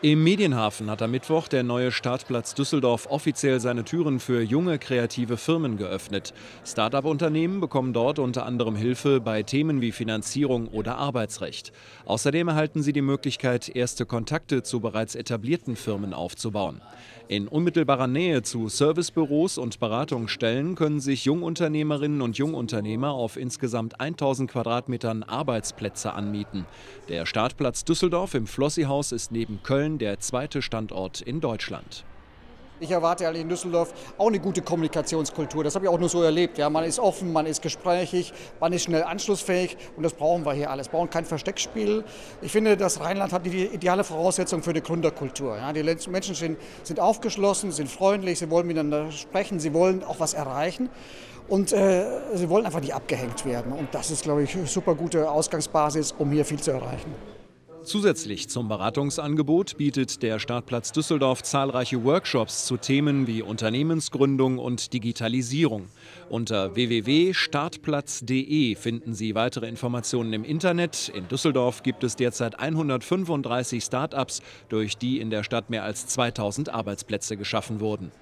Im Medienhafen hat am Mittwoch der neue Startplatz Düsseldorf offiziell seine Türen für junge kreative Firmen geöffnet. Start-up-Unternehmen bekommen dort unter anderem Hilfe bei Themen wie Finanzierung oder Arbeitsrecht. Außerdem erhalten sie die Möglichkeit, erste Kontakte zu bereits etablierten Firmen aufzubauen. In unmittelbarer Nähe zu Servicebüros und Beratungsstellen können sich Jungunternehmerinnen und Jungunternehmer auf insgesamt 1000 Quadratmetern Arbeitsplätze anmieten. Der Startplatz Düsseldorf im Flossihaus ist neben Köln der zweite Standort in Deutschland. Ich erwarte eigentlich in Düsseldorf auch eine gute Kommunikationskultur. Das habe ich auch nur so erlebt. Ja, man ist offen, man ist gesprächig, man ist schnell anschlussfähig und das brauchen wir hier alles. Wir brauchen kein Versteckspiel. Ich finde, das Rheinland hat die ideale Voraussetzung für eine Gründerkultur. Ja, die Menschen sind, sind aufgeschlossen, sind freundlich, sie wollen miteinander sprechen, sie wollen auch was erreichen. Und äh, sie wollen einfach nicht abgehängt werden. Und das ist, glaube ich, eine super gute Ausgangsbasis, um hier viel zu erreichen. Zusätzlich zum Beratungsangebot bietet der Startplatz Düsseldorf zahlreiche Workshops zu Themen wie Unternehmensgründung und Digitalisierung. Unter www.startplatz.de finden Sie weitere Informationen im Internet. In Düsseldorf gibt es derzeit 135 Start-ups, durch die in der Stadt mehr als 2000 Arbeitsplätze geschaffen wurden.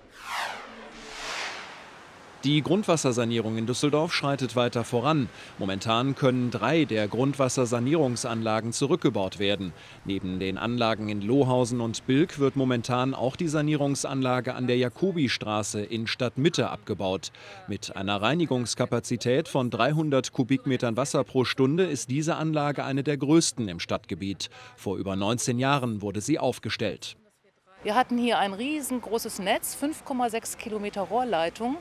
Die Grundwassersanierung in Düsseldorf schreitet weiter voran. Momentan können drei der Grundwassersanierungsanlagen zurückgebaut werden. Neben den Anlagen in Lohausen und Bilk wird momentan auch die Sanierungsanlage an der Jakobistraße in Stadtmitte abgebaut. Mit einer Reinigungskapazität von 300 Kubikmetern Wasser pro Stunde ist diese Anlage eine der größten im Stadtgebiet. Vor über 19 Jahren wurde sie aufgestellt. Wir hatten hier ein riesengroßes Netz, 5,6 Kilometer Rohrleitung,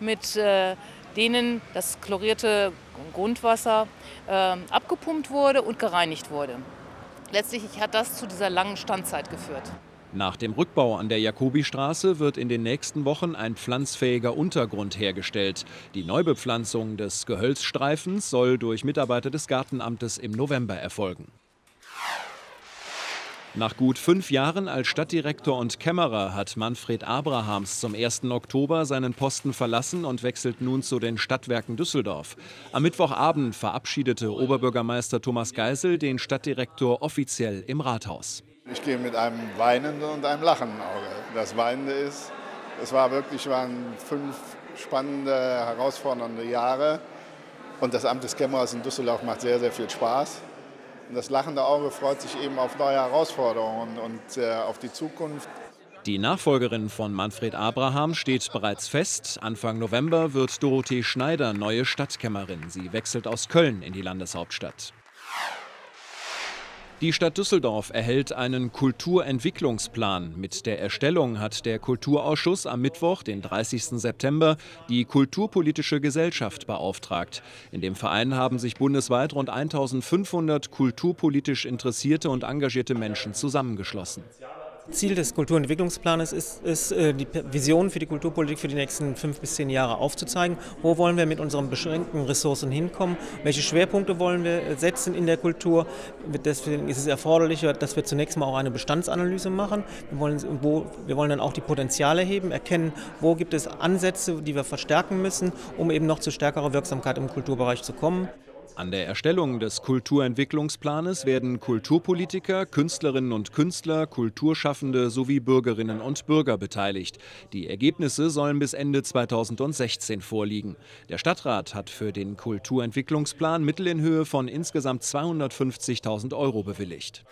mit äh, denen das chlorierte Grundwasser äh, abgepumpt wurde und gereinigt wurde. Letztlich hat das zu dieser langen Standzeit geführt. Nach dem Rückbau an der Jakobistraße wird in den nächsten Wochen ein pflanzfähiger Untergrund hergestellt. Die Neubepflanzung des Gehölzstreifens soll durch Mitarbeiter des Gartenamtes im November erfolgen. Nach gut fünf Jahren als Stadtdirektor und Kämmerer hat Manfred Abrahams zum 1. Oktober seinen Posten verlassen und wechselt nun zu den Stadtwerken Düsseldorf. Am Mittwochabend verabschiedete Oberbürgermeister Thomas Geisel den Stadtdirektor offiziell im Rathaus. Ich gehe mit einem weinenden und einem lachenden Auge. Das Weinende ist, es war wirklich waren fünf spannende, herausfordernde Jahre. Und das Amt des Kämmerers in Düsseldorf macht sehr, sehr viel Spaß. Und das lachende Auge freut sich eben auf neue Herausforderungen und äh, auf die Zukunft. Die Nachfolgerin von Manfred Abraham steht bereits fest. Anfang November wird Dorothee Schneider neue Stadtkämmerin. Sie wechselt aus Köln in die Landeshauptstadt. Die Stadt Düsseldorf erhält einen Kulturentwicklungsplan. Mit der Erstellung hat der Kulturausschuss am Mittwoch, den 30. September, die Kulturpolitische Gesellschaft beauftragt. In dem Verein haben sich bundesweit rund 1500 kulturpolitisch interessierte und engagierte Menschen zusammengeschlossen. Ziel des Kulturentwicklungsplanes ist, ist, äh, die Vision für die Kulturpolitik für die nächsten fünf bis zehn Jahre aufzuzeigen. Wo wollen wir mit unseren beschränkten Ressourcen hinkommen? Welche Schwerpunkte wollen wir setzen in der Kultur? Deswegen ist es erforderlich, dass wir zunächst mal auch eine Bestandsanalyse machen. Wir wollen, wo, wir wollen dann auch die Potenziale heben, erkennen, wo gibt es Ansätze, die wir verstärken müssen, um eben noch zu stärkerer Wirksamkeit im Kulturbereich zu kommen. An der Erstellung des Kulturentwicklungsplanes werden Kulturpolitiker, Künstlerinnen und Künstler, Kulturschaffende sowie Bürgerinnen und Bürger beteiligt. Die Ergebnisse sollen bis Ende 2016 vorliegen. Der Stadtrat hat für den Kulturentwicklungsplan Mittel in Höhe von insgesamt 250.000 Euro bewilligt.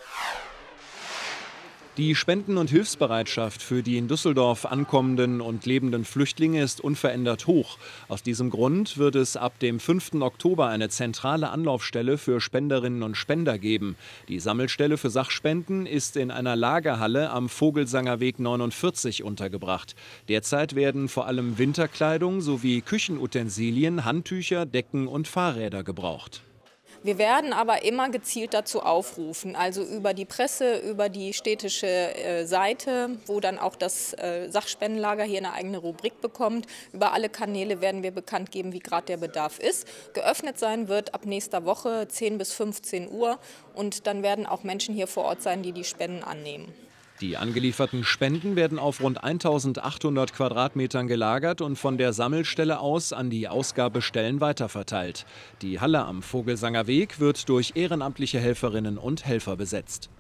Die Spenden- und Hilfsbereitschaft für die in Düsseldorf ankommenden und lebenden Flüchtlinge ist unverändert hoch. Aus diesem Grund wird es ab dem 5. Oktober eine zentrale Anlaufstelle für Spenderinnen und Spender geben. Die Sammelstelle für Sachspenden ist in einer Lagerhalle am Vogelsangerweg 49 untergebracht. Derzeit werden vor allem Winterkleidung sowie Küchenutensilien, Handtücher, Decken und Fahrräder gebraucht. Wir werden aber immer gezielt dazu aufrufen, also über die Presse, über die städtische äh, Seite, wo dann auch das äh, Sachspendenlager hier eine eigene Rubrik bekommt. Über alle Kanäle werden wir bekannt geben, wie gerade der Bedarf ist. Geöffnet sein wird ab nächster Woche 10 bis 15 Uhr und dann werden auch Menschen hier vor Ort sein, die die Spenden annehmen. Die angelieferten Spenden werden auf rund 1800 Quadratmetern gelagert und von der Sammelstelle aus an die Ausgabestellen weiterverteilt. Die Halle am Vogelsanger Weg wird durch ehrenamtliche Helferinnen und Helfer besetzt.